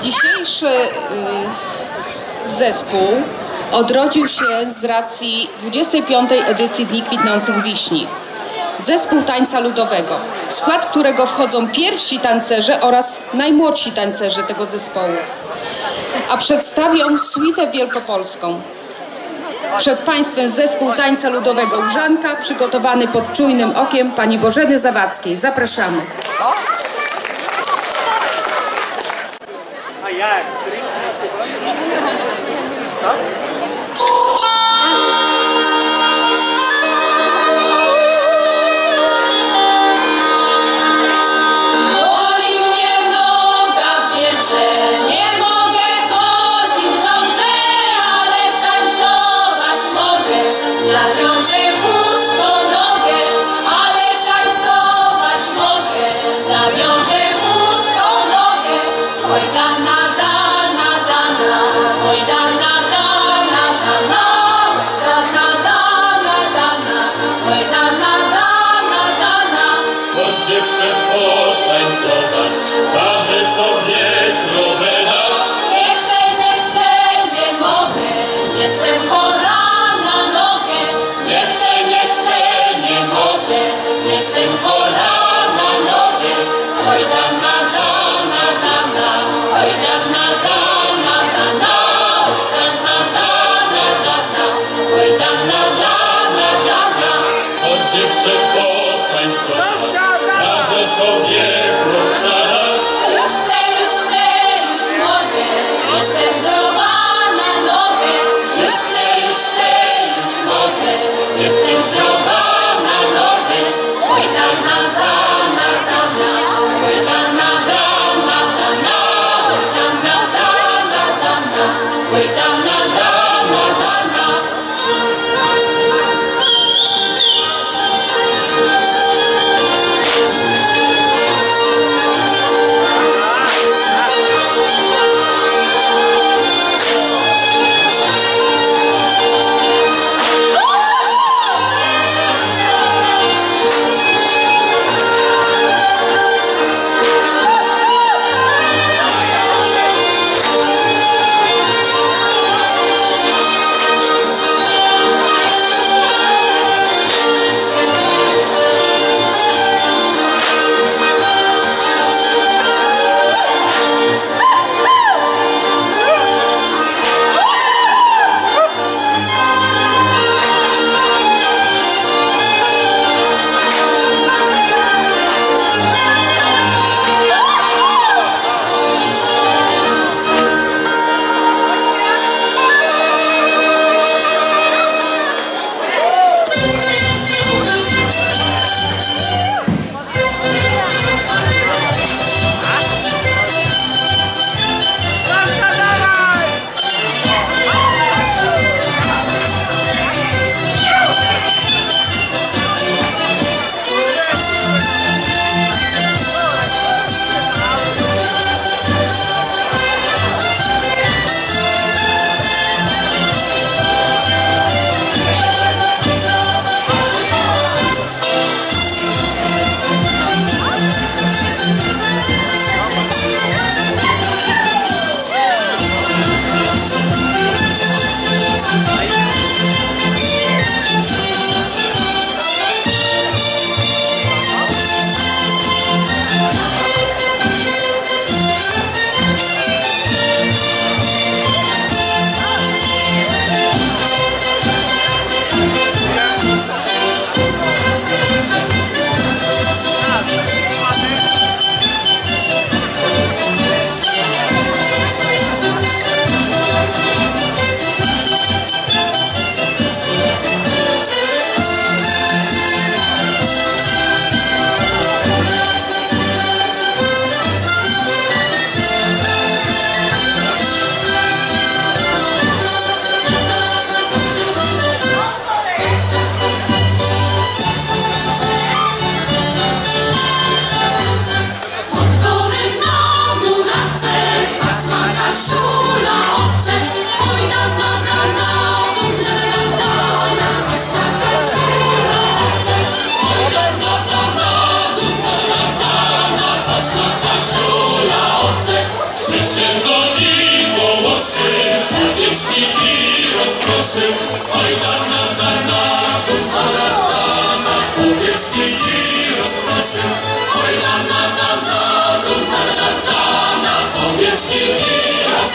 Dzisiejszy y, zespół odrodził się z racji 25. edycji Dni Kwitnących Wiśni. Zespół tańca ludowego, w skład którego wchodzą pierwsi tancerze oraz najmłodsi tancerze tego zespołu. A przedstawią suitę wielkopolską. Przed Państwem zespół tańca ludowego Łżanka, przygotowany pod czujnym okiem pani Bożeny Zawadzkiej. Zapraszamy. Yeah, it's three.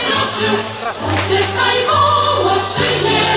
Rozproszył. Czekaj wołoszynie,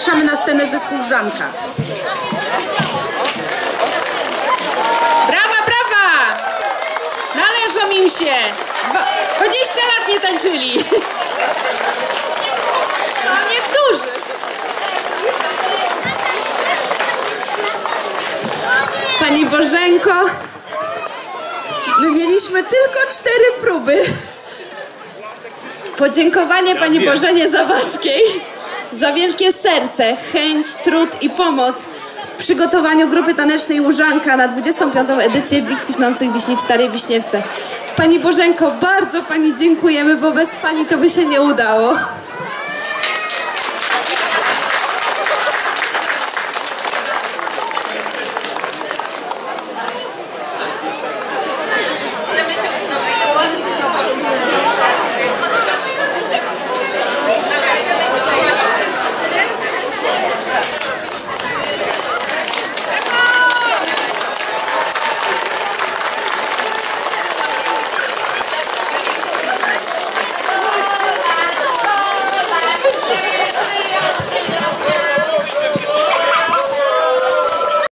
Zapraszamy na scenę zespół Żanka. Brawa, brawa! Należą im się! 20 lat nie tańczyli! Pani Bożenko, my mieliśmy tylko cztery próby. Podziękowanie Pani Bożenie Zawadzkiej za wielkie serce, chęć, trud i pomoc w przygotowaniu grupy tanecznej Łużanka na 25. edycję Dni Kwitnących Wiśni w Starej Wiśniewce. Pani Bożenko, bardzo Pani dziękujemy, bo bez Pani to by się nie udało.